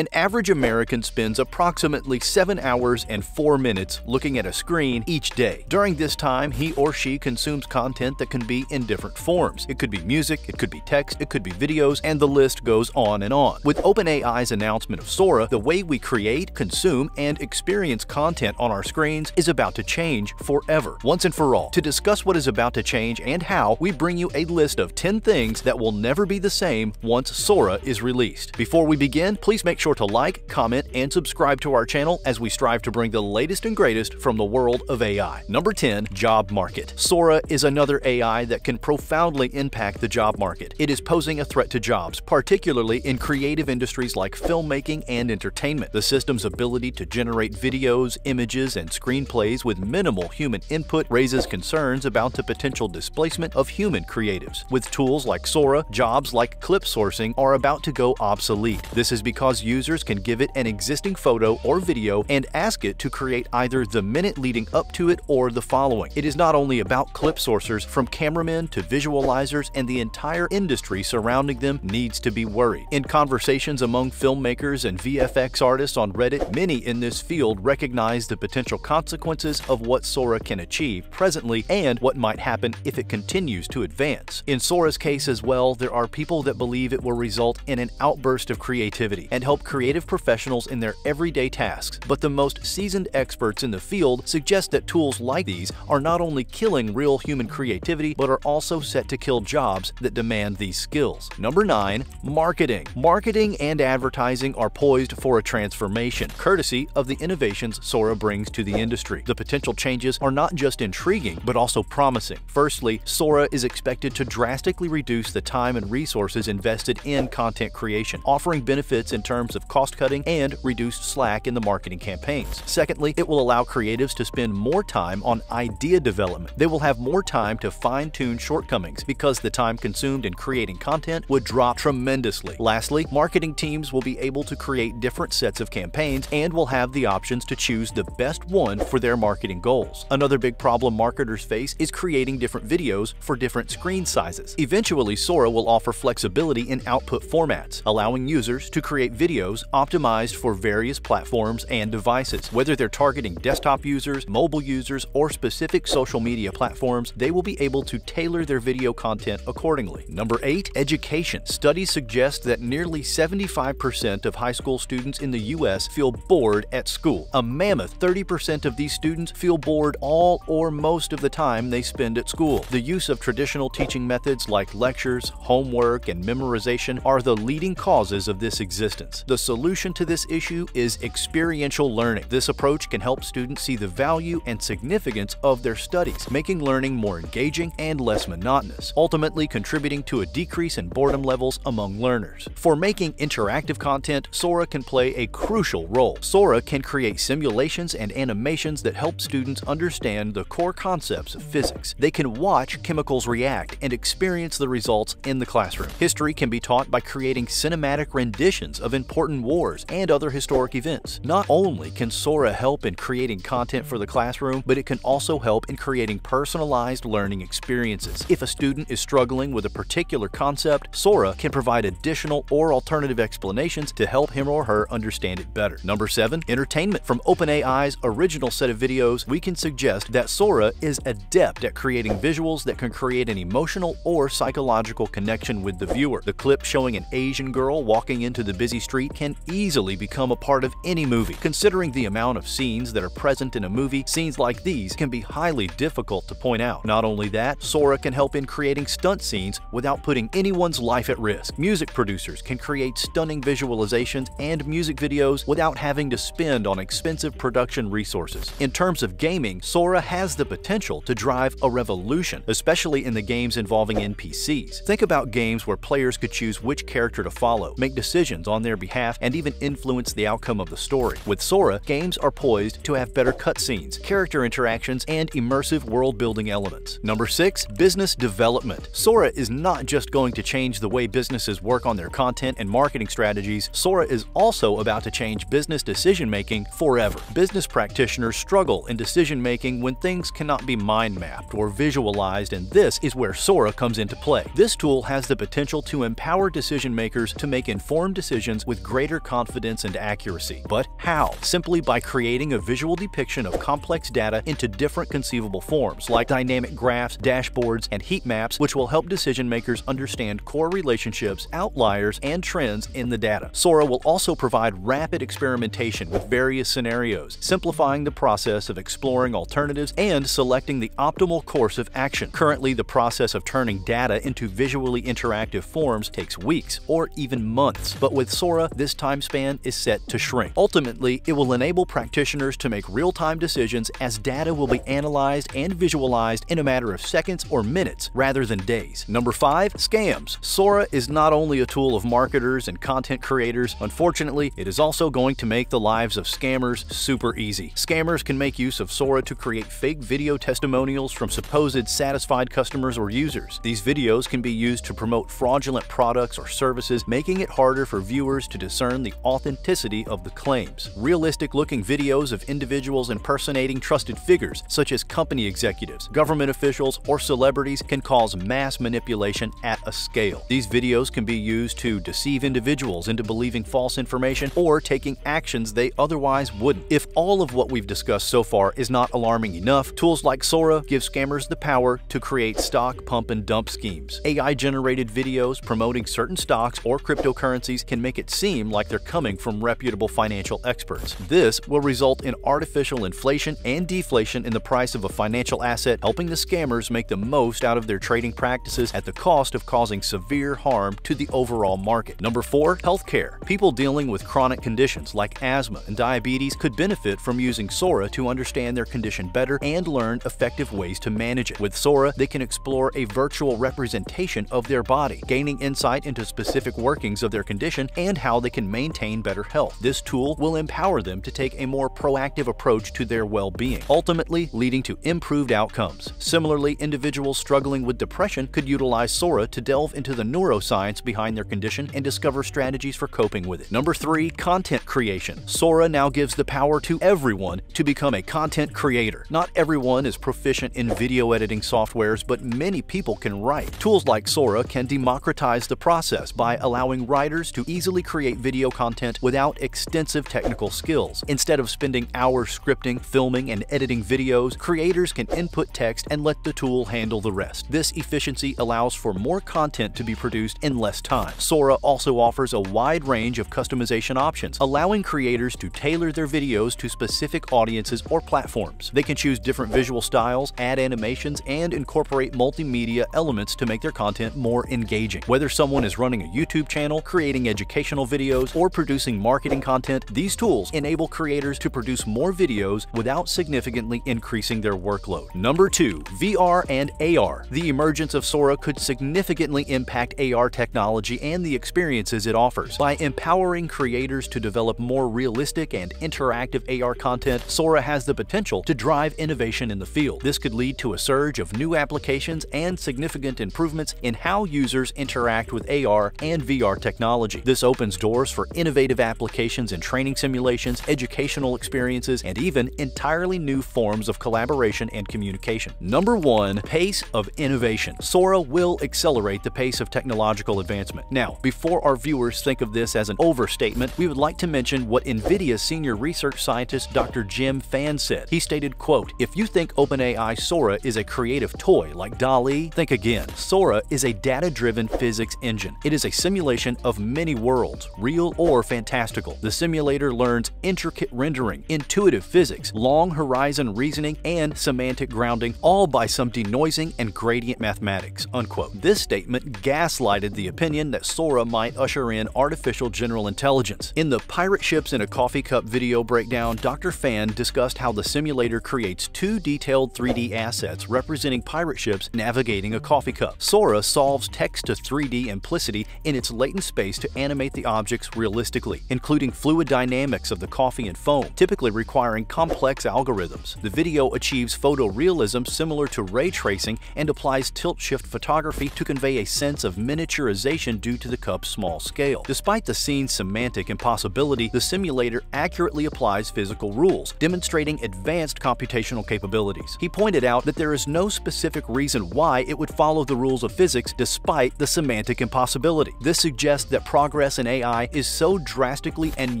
An average American spends approximately 7 hours and 4 minutes looking at a screen each day. During this time, he or she consumes content that can be in different forms. It could be music, it could be text, it could be videos, and the list goes on and on. With OpenAI's announcement of Sora, the way we create, consume, and experience content on our screens is about to change forever, once and for all. To discuss what is about to change and how, we bring you a list of 10 things that will never be the same once Sora is released. Before we begin, please make sure to like, comment, and subscribe to our channel as we strive to bring the latest and greatest from the world of AI. Number 10. Job Market Sora is another AI that can profoundly impact the job market. It is posing a threat to jobs, particularly in creative industries like filmmaking and entertainment. The system's ability to generate videos, images, and screenplays with minimal human input raises concerns about the potential displacement of human creatives. With tools like Sora, jobs like clip sourcing are about to go obsolete. This is because users can give it an existing photo or video and ask it to create either the minute leading up to it or the following. It is not only about clip sourcers, from cameramen to visualizers and the entire industry surrounding them needs to be worried. In conversations among filmmakers and VFX artists on Reddit, many in this field recognize the potential consequences of what Sora can achieve presently and what might happen if it continues to advance. In Sora's case as well, there are people that believe it will result in an outburst of creativity and help creative professionals in their everyday tasks, but the most seasoned experts in the field suggest that tools like these are not only killing real human creativity, but are also set to kill jobs that demand these skills. Number 9. Marketing Marketing and advertising are poised for a transformation, courtesy of the innovations Sora brings to the industry. The potential changes are not just intriguing, but also promising. Firstly, Sora is expected to drastically reduce the time and resources invested in content creation, offering benefits in terms of cost cutting and reduced slack in the marketing campaigns. Secondly, it will allow creatives to spend more time on idea development. They will have more time to fine-tune shortcomings because the time consumed in creating content would drop tremendously. Lastly, marketing teams will be able to create different sets of campaigns and will have the options to choose the best one for their marketing goals. Another big problem marketers face is creating different videos for different screen sizes. Eventually, Sora will offer flexibility in output formats, allowing users to create videos optimized for various platforms and devices. Whether they're targeting desktop users, mobile users, or specific social media platforms, they will be able to tailor their video content accordingly. Number 8. Education Studies suggest that nearly 75% of high school students in the U.S. feel bored at school. A mammoth 30% of these students feel bored all or most of the time they spend at school. The use of traditional teaching methods like lectures, homework, and memorization are the leading causes of this existence. The solution to this issue is experiential learning. This approach can help students see the value and significance of their studies, making learning more engaging and less monotonous, ultimately contributing to a decrease in boredom levels among learners. For making interactive content, Sora can play a crucial role. Sora can create simulations and animations that help students understand the core concepts of physics. They can watch chemicals react and experience the results in the classroom. History can be taught by creating cinematic renditions of important wars and other historic events. Not only can Sora help in creating content for the classroom, but it can also help in creating personalized learning experiences. If a student is struggling with a particular concept, Sora can provide additional or alternative explanations to help him or her understand it better. Number 7. Entertainment From OpenAI's original set of videos, we can suggest that Sora is adept at creating visuals that can create an emotional or psychological connection with the viewer. The clip showing an Asian girl walking into the busy street can easily become a part of any movie. Considering the amount of scenes that are present in a movie, scenes like these can be highly difficult to point out. Not only that, Sora can help in creating stunt scenes without putting anyone's life at risk. Music producers can create stunning visualizations and music videos without having to spend on expensive production resources. In terms of gaming, Sora has the potential to drive a revolution, especially in the games involving NPCs. Think about games where players could choose which character to follow, make decisions on their behalf, and even influence the outcome of the story. With Sora, games are poised to have better cutscenes, character interactions, and immersive world-building elements. Number 6. Business Development Sora is not just going to change the way businesses work on their content and marketing strategies, Sora is also about to change business decision-making forever. Business practitioners struggle in decision-making when things cannot be mind-mapped or visualized, and this is where Sora comes into play. This tool has the potential to empower decision-makers to make informed decisions with greater confidence and accuracy. But how? Simply by creating a visual depiction of complex data into different conceivable forms, like dynamic graphs, dashboards, and heat maps, which will help decision makers understand core relationships, outliers, and trends in the data. Sora will also provide rapid experimentation with various scenarios, simplifying the process of exploring alternatives and selecting the optimal course of action. Currently, the process of turning data into visually interactive forms takes weeks or even months, but with Sora, this time span is set to shrink. Ultimately, it will enable practitioners to make real-time decisions as data will be analyzed and visualized in a matter of seconds or minutes rather than days. Number 5. Scams Sora is not only a tool of marketers and content creators, unfortunately, it is also going to make the lives of scammers super easy. Scammers can make use of Sora to create fake video testimonials from supposed satisfied customers or users. These videos can be used to promote fraudulent products or services, making it harder for viewers to discern the authenticity of the claims. Realistic-looking videos of individuals impersonating trusted figures, such as company executives, government officials, or celebrities, can cause mass manipulation at a scale. These videos can be used to deceive individuals into believing false information or taking actions they otherwise wouldn't. If all of what we've discussed so far is not alarming enough, tools like Sora give scammers the power to create stock pump and dump schemes. AI-generated videos promoting certain stocks or cryptocurrencies can make it seem like they're coming from reputable financial experts. This will result in artificial inflation and deflation in the price of a financial asset, helping the scammers make the most out of their trading practices at the cost of causing severe harm to the overall market. Number 4. Healthcare People dealing with chronic conditions like asthma and diabetes could benefit from using Sora to understand their condition better and learn effective ways to manage it. With Sora, they can explore a virtual representation of their body, gaining insight into specific workings of their condition and how they can maintain better health. This tool will empower them to take a more proactive approach to their well-being, ultimately leading to improved outcomes. Similarly, individuals struggling with depression could utilize Sora to delve into the neuroscience behind their condition and discover strategies for coping with it. Number 3. Content Creation Sora now gives the power to everyone to become a content creator. Not everyone is proficient in video editing softwares, but many people can write. Tools like Sora can democratize the process by allowing writers to easily create video content without extensive technical skills. Instead of spending hours scripting, filming, and editing videos, creators can input text and let the tool handle the rest. This efficiency allows for more content to be produced in less time. Sora also offers a wide range of customization options, allowing creators to tailor their videos to specific audiences or platforms. They can choose different visual styles, add animations, and incorporate multimedia elements to make their content more engaging. Whether someone is running a YouTube channel, creating educational videos, or producing marketing content, these tools enable creators to produce more videos without significantly increasing their workload. Number 2. VR and AR The emergence of Sora could significantly impact AR technology and the experiences it offers. By empowering creators to develop more realistic and interactive AR content, Sora has the potential to drive innovation in the field. This could lead to a surge of new applications and significant improvements in how users interact with AR and VR technology. This opens doors for innovative applications in training simulations, educational experiences, and even entirely new forms of collaboration and communication. Number 1. Pace of Innovation Sora will accelerate the pace of technological advancement. Now, before our viewers think of this as an overstatement, we would like to mention what NVIDIA senior research scientist Dr. Jim Fan said. He stated, quote, If you think OpenAI Sora is a creative toy like DALL-E, think again. Sora is a data-driven physics engine. It is a simulation of many worlds, real or fantastical. The simulator learns intricate rendering, intuitive physics, long horizon reasoning, and semantic grounding, all by some denoising and gradient mathematics, unquote. This statement gaslighted the opinion that Sora might usher in artificial general intelligence. In the Pirate Ships in a Coffee Cup video breakdown, Dr. Fan discussed how the simulator creates two detailed 3D assets representing pirate ships navigating a coffee cup. Sora solves text to 3D implicity in its latent space to animate the objects realistically, including fluid dynamics of the coffee and foam, typically requiring complex algorithms. The video achieves photorealism similar to ray tracing and applies tilt-shift photography to convey a sense of miniaturization due to the cup's small scale. Despite the scene's semantic impossibility, the simulator accurately applies physical rules, demonstrating advanced computational capabilities. He pointed out that there is no specific reason why it would follow the rules of physics despite the semantic impossibility. This suggests that progress in AI AI is so drastically and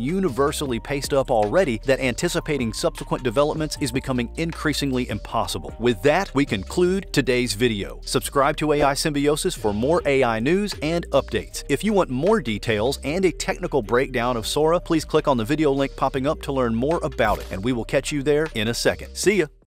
universally paced up already that anticipating subsequent developments is becoming increasingly impossible. With that, we conclude today's video. Subscribe to AI Symbiosis for more AI news and updates. If you want more details and a technical breakdown of Sora, please click on the video link popping up to learn more about it, and we will catch you there in a second. See ya!